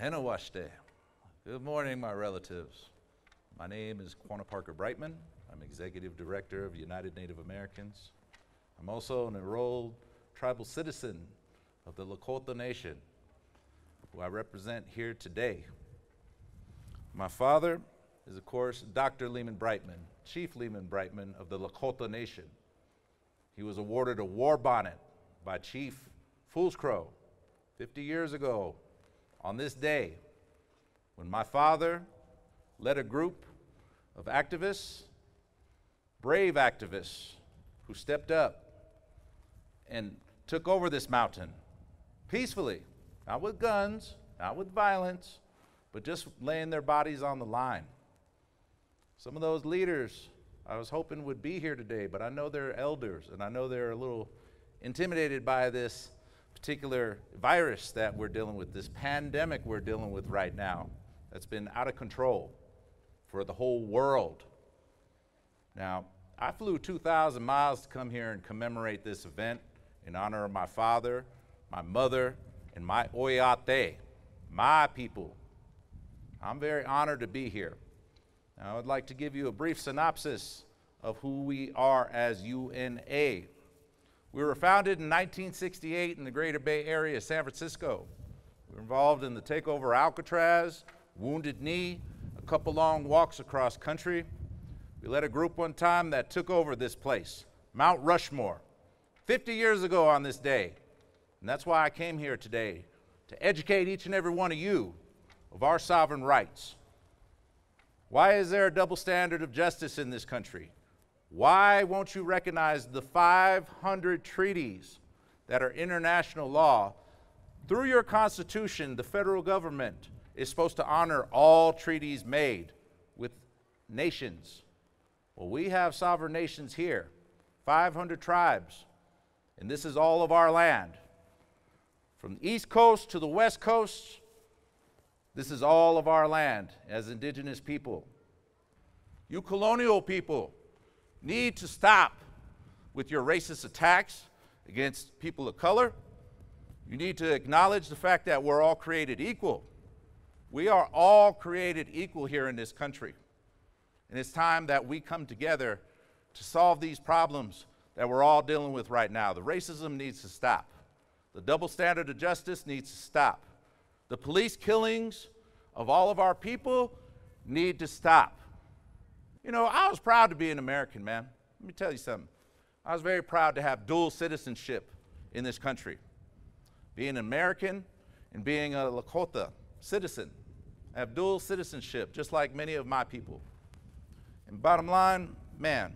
Henawashte. Good morning, my relatives. My name is Quanah Parker Brightman. I'm Executive Director of United Native Americans. I'm also an enrolled tribal citizen of the Lakota Nation, who I represent here today. My father is, of course, Dr. Lehman Brightman, Chief Lehman Brightman of the Lakota Nation. He was awarded a war bonnet by Chief Fool's Crow 50 years ago on this day when my father led a group of activists, brave activists, who stepped up and took over this mountain peacefully, not with guns, not with violence, but just laying their bodies on the line. Some of those leaders I was hoping would be here today, but I know they're elders and I know they're a little intimidated by this particular virus that we're dealing with, this pandemic we're dealing with right now that's been out of control for the whole world. Now, I flew 2,000 miles to come here and commemorate this event in honor of my father, my mother, and my Oyate, my people. I'm very honored to be here. Now, I would like to give you a brief synopsis of who we are as UNA. We were founded in 1968 in the Greater Bay Area, San Francisco. We were involved in the takeover of Alcatraz, Wounded Knee, a couple long walks across country. We led a group one time that took over this place, Mount Rushmore, 50 years ago on this day. And that's why I came here today, to educate each and every one of you of our sovereign rights. Why is there a double standard of justice in this country? Why won't you recognize the 500 treaties that are international law? Through your Constitution, the federal government is supposed to honor all treaties made with nations. Well, we have sovereign nations here, 500 tribes, and this is all of our land. From the East Coast to the West Coast, this is all of our land as indigenous people. You colonial people need to stop with your racist attacks against people of color. You need to acknowledge the fact that we're all created equal. We are all created equal here in this country. And it's time that we come together to solve these problems that we're all dealing with right now. The racism needs to stop. The double standard of justice needs to stop. The police killings of all of our people need to stop. You know, I was proud to be an American, man. Let me tell you something. I was very proud to have dual citizenship in this country. Being an American and being a Lakota citizen. I have dual citizenship, just like many of my people. And bottom line, man,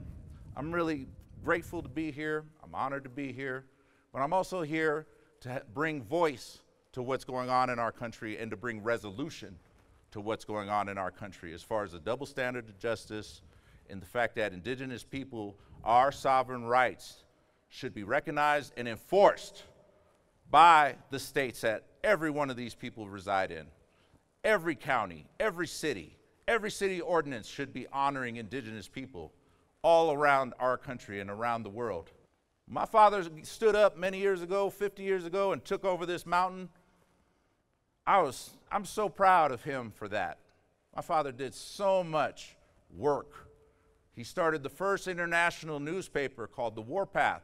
I'm really grateful to be here. I'm honored to be here. But I'm also here to bring voice to what's going on in our country and to bring resolution to what's going on in our country as far as the double standard of justice and the fact that indigenous people, our sovereign rights, should be recognized and enforced by the states that every one of these people reside in. Every county, every city, every city ordinance should be honoring indigenous people all around our country and around the world. My father stood up many years ago, 50 years ago, and took over this mountain. I was, I'm so proud of him for that. My father did so much work. He started the first international newspaper called The Warpath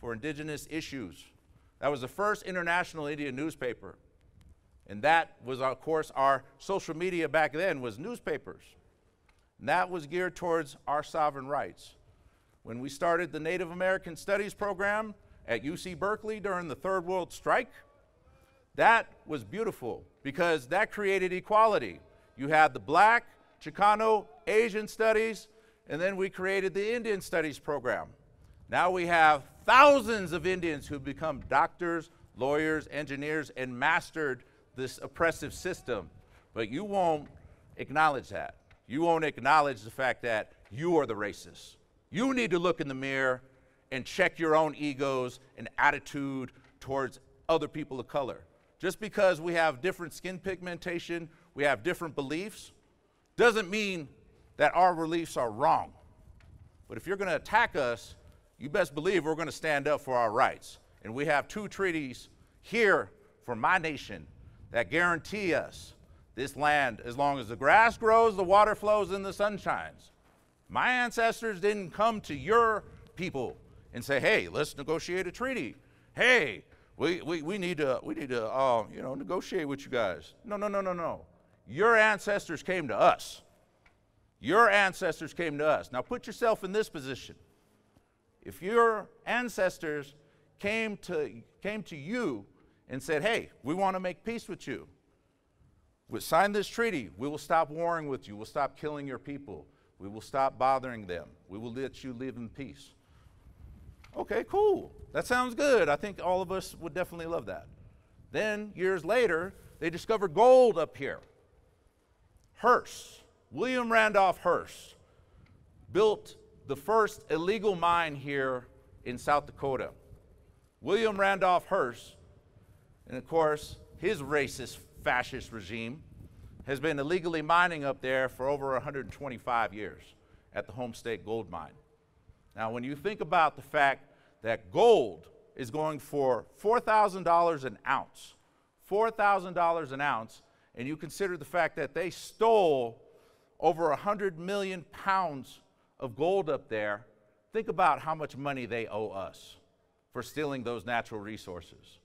for Indigenous Issues. That was the first international Indian newspaper. And that was, of course, our social media back then was newspapers. And that was geared towards our sovereign rights. When we started the Native American Studies program at UC Berkeley during the Third World Strike, that was beautiful because that created equality. You had the black, Chicano, Asian studies, and then we created the Indian Studies program. Now we have thousands of Indians who've become doctors, lawyers, engineers, and mastered this oppressive system. But you won't acknowledge that. You won't acknowledge the fact that you are the racist. You need to look in the mirror and check your own egos and attitude towards other people of color. Just because we have different skin pigmentation, we have different beliefs, doesn't mean that our beliefs are wrong. But if you're going to attack us, you best believe we're going to stand up for our rights. And we have two treaties here for my nation that guarantee us this land as long as the grass grows, the water flows, and the sun shines. My ancestors didn't come to your people and say, hey, let's negotiate a treaty. Hey, we, we, we need to, we need to uh, you know, negotiate with you guys. No, no, no, no, no. Your ancestors came to us. Your ancestors came to us. Now put yourself in this position. If your ancestors came to, came to you and said, hey, we want to make peace with you, we sign this treaty, we will stop warring with you, we'll stop killing your people, we will stop bothering them, we will let you live in peace. Okay, cool. That sounds good. I think all of us would definitely love that. Then, years later, they discovered gold up here. Hearst, William Randolph Hearst, built the first illegal mine here in South Dakota. William Randolph Hearst, and of course, his racist fascist regime, has been illegally mining up there for over 125 years at the Homestake Gold Mine. Now, when you think about the fact that gold is going for $4,000 an ounce, $4,000 an ounce, and you consider the fact that they stole over 100 million pounds of gold up there, think about how much money they owe us for stealing those natural resources.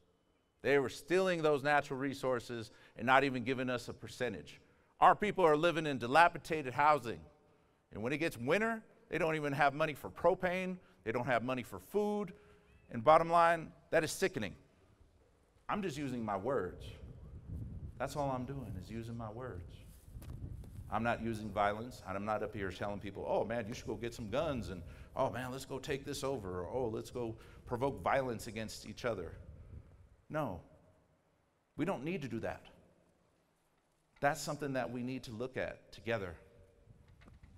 They were stealing those natural resources and not even giving us a percentage. Our people are living in dilapidated housing. And when it gets winter, they don't even have money for propane, they don't have money for food. And bottom line, that is sickening. I'm just using my words. That's all I'm doing is using my words. I'm not using violence. And I'm not up here telling people, oh man, you should go get some guns and oh man, let's go take this over or oh, let's go provoke violence against each other. No, we don't need to do that. That's something that we need to look at together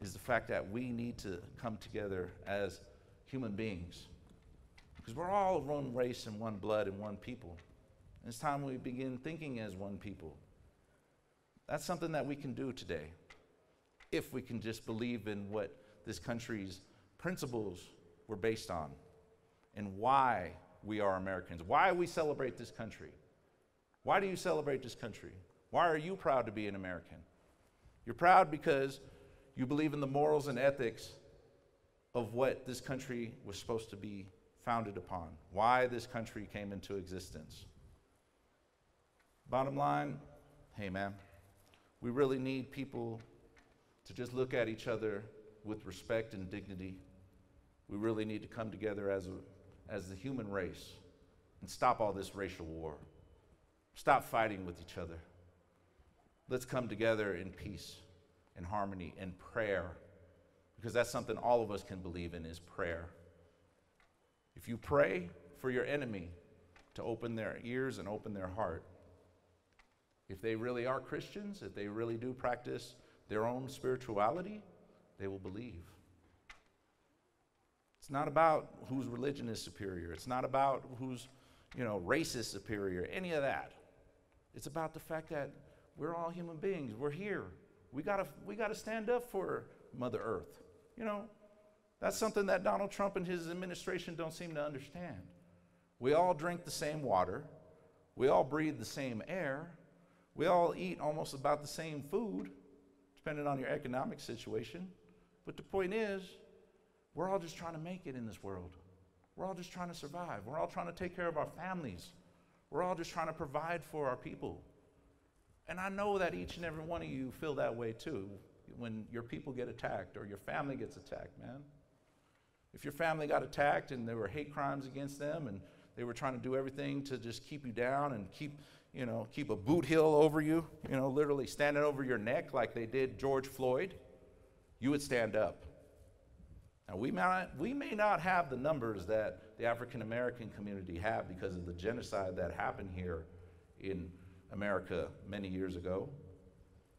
is the fact that we need to come together as human beings. Because we're all one race and one blood and one people. And it's time we begin thinking as one people. That's something that we can do today if we can just believe in what this country's principles were based on and why we are Americans, why we celebrate this country. Why do you celebrate this country? Why are you proud to be an American? You're proud because you believe in the morals and ethics of what this country was supposed to be founded upon, why this country came into existence. Bottom line, hey man, we really need people to just look at each other with respect and dignity. We really need to come together as, a, as the human race and stop all this racial war. Stop fighting with each other. Let's come together in peace and harmony and prayer because that's something all of us can believe in is prayer. If you pray for your enemy to open their ears and open their heart, if they really are Christians, if they really do practice their own spirituality, they will believe. It's not about whose religion is superior. It's not about whose, you know, race is superior, any of that. It's about the fact that we're all human beings. We're here. We gotta, we gotta stand up for Mother Earth. You know, that's something that Donald Trump and his administration don't seem to understand. We all drink the same water. We all breathe the same air. We all eat almost about the same food depending on your economic situation. But the point is, we're all just trying to make it in this world. We're all just trying to survive. We're all trying to take care of our families. We're all just trying to provide for our people. And I know that each and every one of you feel that way too when your people get attacked or your family gets attacked, man. If your family got attacked and there were hate crimes against them and they were trying to do everything to just keep you down and keep you know, keep a boot heel over you, you know, literally standing over your neck like they did George Floyd, you would stand up. Now, we may, we may not have the numbers that the African American community have because of the genocide that happened here in America many years ago.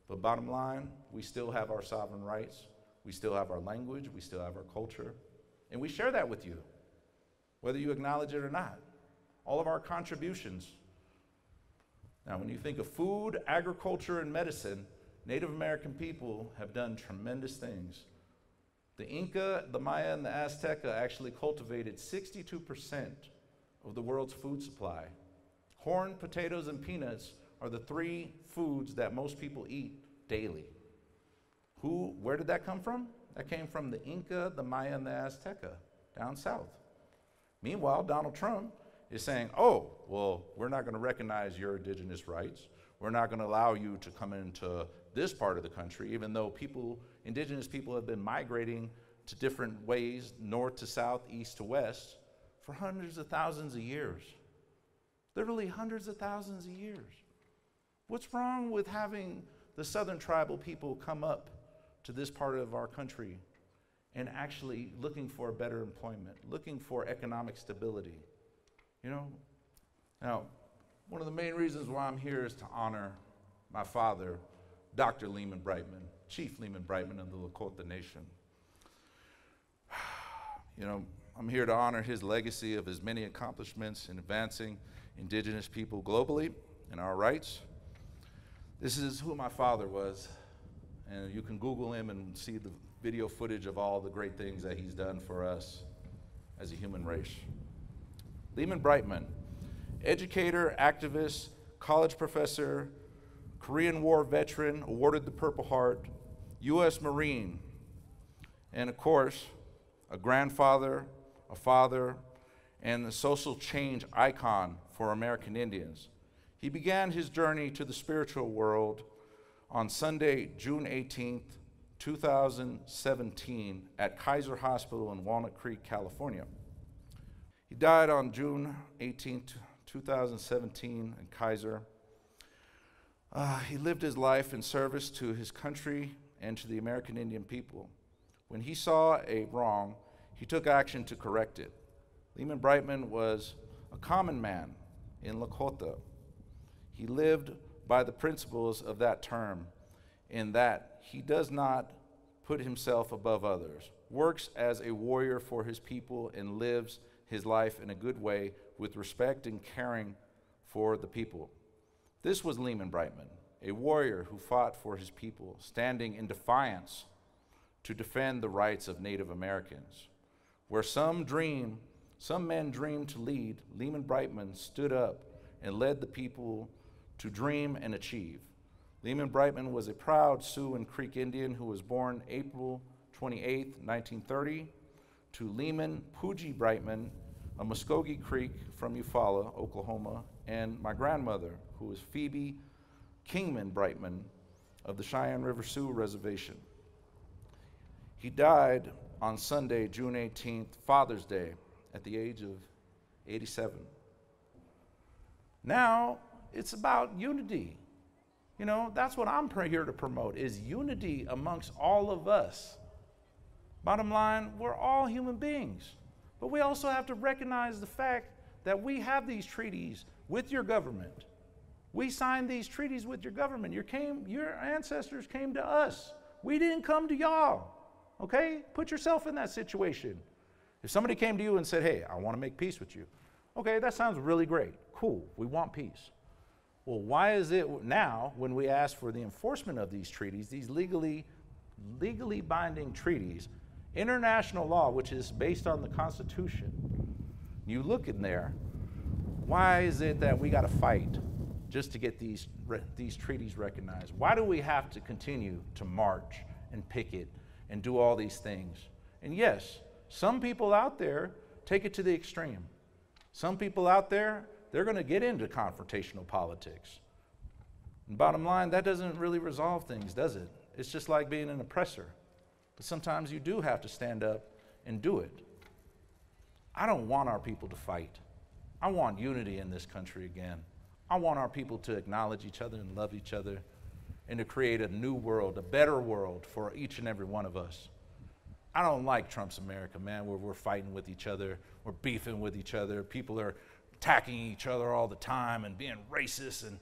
But bottom line, we still have our sovereign rights, we still have our language, we still have our culture, and we share that with you, whether you acknowledge it or not. All of our contributions now, when you think of food, agriculture, and medicine, Native American people have done tremendous things. The Inca, the Maya, and the Azteca actually cultivated 62% of the world's food supply. Corn, potatoes, and peanuts are the three foods that most people eat daily. Who, where did that come from? That came from the Inca, the Maya, and the Azteca down south. Meanwhile, Donald Trump is saying, oh, well, we're not going to recognize your indigenous rights. We're not going to allow you to come into this part of the country, even though people, indigenous people have been migrating to different ways, north to south, east to west, for hundreds of thousands of years. Literally hundreds of thousands of years. What's wrong with having the southern tribal people come up to this part of our country and actually looking for better employment, looking for economic stability? You know? Now, one of the main reasons why I'm here is to honor my father, Dr. Lehman Brightman, Chief Lehman Brightman of the Lakota Nation. You know, I'm here to honor his legacy of his many accomplishments in advancing indigenous people globally and our rights. This is who my father was, and you can Google him and see the video footage of all the great things that he's done for us as a human race. Lehman Brightman, educator, activist, college professor, Korean War veteran, awarded the Purple Heart, U.S. Marine, and of course, a grandfather, a father, and the social change icon for American Indians. He began his journey to the spiritual world on Sunday, June 18th, 2017, at Kaiser Hospital in Walnut Creek, California. He died on June 18th, 2017, in Kaiser. Uh, he lived his life in service to his country and to the American Indian people. When he saw a wrong, he took action to correct it. Lehman Brightman was a common man in Lakota. He lived by the principles of that term, in that he does not put himself above others, works as a warrior for his people, and lives his life in a good way with respect and caring for the people. This was Lehman Brightman, a warrior who fought for his people, standing in defiance to defend the rights of Native Americans. Where some dream, some men dream to lead, Lehman Brightman stood up and led the people to dream and achieve. Lehman Brightman was a proud Sioux and Creek Indian who was born April 28, 1930, to Lehman Poogie Brightman, a Muskogee Creek from Eufaula, Oklahoma, and my grandmother, who was Phoebe Kingman Brightman of the Cheyenne River Sioux Reservation. He died on Sunday, June 18th, Father's Day, at the age of 87. Now it's about unity. You know, that's what I'm here to promote is unity amongst all of us. Bottom line, we're all human beings. But we also have to recognize the fact that we have these treaties with your government. We signed these treaties with your government. Your, came, your ancestors came to us. We didn't come to y'all. Okay? Put yourself in that situation. If somebody came to you and said, Hey, I want to make peace with you. Okay, that sounds really great. Cool. We want peace. Well, why is it now when we ask for the enforcement of these treaties, these legally legally binding treaties, international law which is based on the Constitution, you look in there, why is it that we got to fight just to get these these treaties recognized? Why do we have to continue to march and picket and do all these things? And yes, some people out there take it to the extreme. Some people out there they're going to get into confrontational politics. And bottom line, that doesn't really resolve things, does it? It's just like being an oppressor. But sometimes you do have to stand up and do it. I don't want our people to fight. I want unity in this country again. I want our people to acknowledge each other and love each other and to create a new world, a better world for each and every one of us. I don't like Trump's America, man, where we're fighting with each other, we're beefing with each other, people are attacking each other all the time and being racist and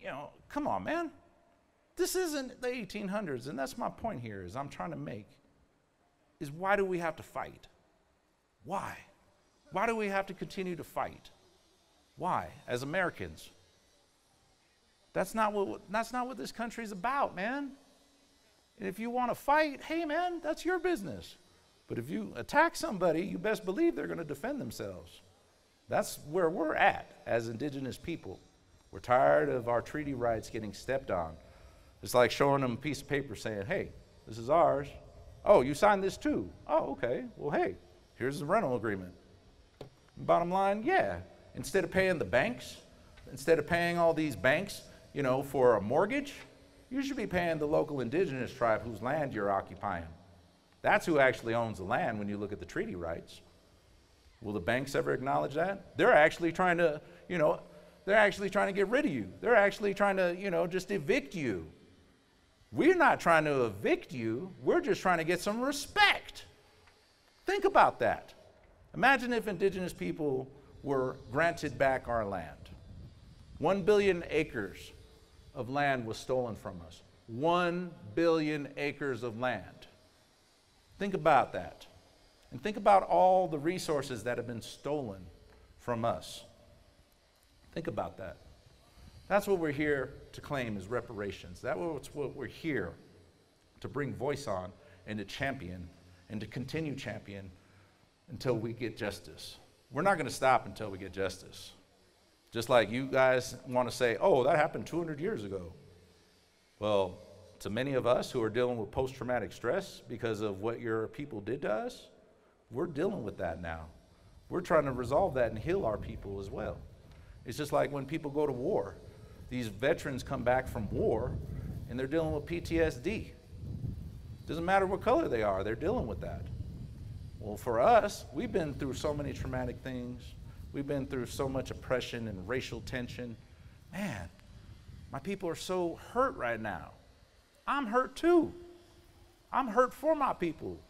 you know come on man. This isn't the 1800s and that's my point here is i'm trying to make is why do we have to fight? Why? Why do we have to continue to fight? Why as americans? That's not what that's not what this country's about man. And if you want to fight hey man that's your business. But if you attack somebody you best believe they're going to defend themselves that's where we're at as indigenous people. We're tired of our treaty rights getting stepped on. It's like showing them a piece of paper saying, hey, this is ours. Oh, you signed this too. Oh, okay. Well, hey, here's the rental agreement. Bottom line, yeah. Instead of paying the banks, instead of paying all these banks, you know, for a mortgage, you should be paying the local indigenous tribe whose land you're occupying. That's who actually owns the land when you look at the treaty rights. Will the banks ever acknowledge that? They're actually trying to, you know, they're actually trying to get rid of you. They're actually trying to, you know, just evict you. We're not trying to evict you, we're just trying to get some respect. Think about that. Imagine if indigenous people were granted back our land. One billion acres of land was stolen from us. One billion acres of land. Think about that. And think about all the resources that have been stolen from us. Think about that. That's what we're here to claim as reparations. That's what we're here to bring voice on and to champion and to continue champion until we get justice. We're not going to stop until we get justice. Just like you guys want to say, oh, that happened 200 years ago. Well, to many of us who are dealing with post traumatic stress because of what your people did to us, we're dealing with that now. We're trying to resolve that and heal our people as well. It's just like when people go to war these veterans come back from war and they're dealing with PTSD. Doesn't matter what color they are, they're dealing with that. Well, for us, we've been through so many traumatic things. We've been through so much oppression and racial tension. Man, my people are so hurt right now. I'm hurt too. I'm hurt for my people.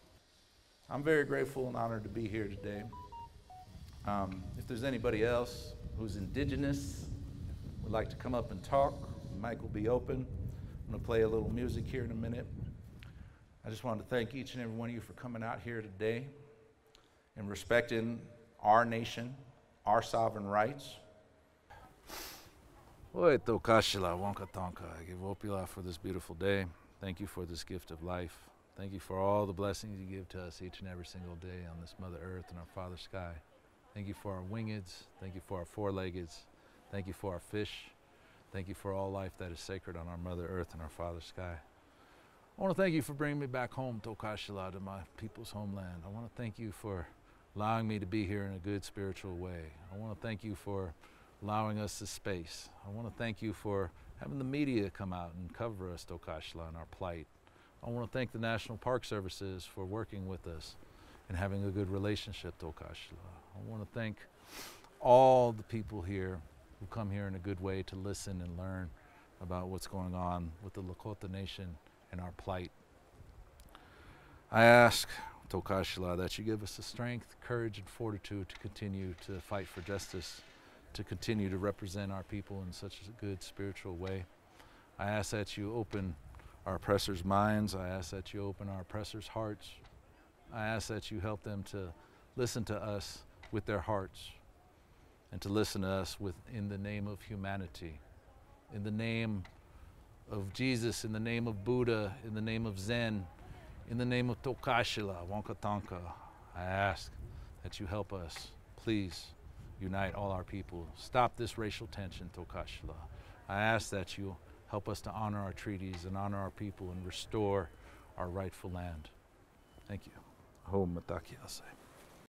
I'm very grateful and honored to be here today. Um, if there's anybody else who's indigenous, would like to come up and talk, the mic will be open. I'm going to play a little music here in a minute. I just wanted to thank each and every one of you for coming out here today and respecting our nation, our sovereign rights. Oi, Tokashila, Wakan Tanka. I give Opila for this beautiful day. Thank you for this gift of life. Thank you for all the blessings you give to us each and every single day on this Mother Earth and our Father Sky. Thank you for our wingeds. Thank you for our four leggeds. Thank you for our fish. Thank you for all life that is sacred on our Mother Earth and our Father Sky. I want to thank you for bringing me back home to Okashila, to my people's homeland. I want to thank you for allowing me to be here in a good spiritual way. I want to thank you for allowing us the space. I want to thank you for having the media come out and cover us, Tokashla, and our plight. I want to thank the National Park Services for working with us and having a good relationship, Tokashla. I want to thank all the people here who come here in a good way to listen and learn about what's going on with the Lakota Nation and our plight. I ask, Tokashila, that you give us the strength, courage, and fortitude to continue to fight for justice, to continue to represent our people in such a good spiritual way. I ask that you open our oppressors' minds. I ask that you open our oppressors' hearts. I ask that you help them to listen to us with their hearts and to listen to us with, in the name of humanity, in the name of Jesus, in the name of Buddha, in the name of Zen, in the name of Tokashila, Wankatanka. I ask that you help us, please unite all our people. Stop this racial tension, Tokashila. I ask that you help us to honor our treaties and honor our people and restore our rightful land. Thank you. Home.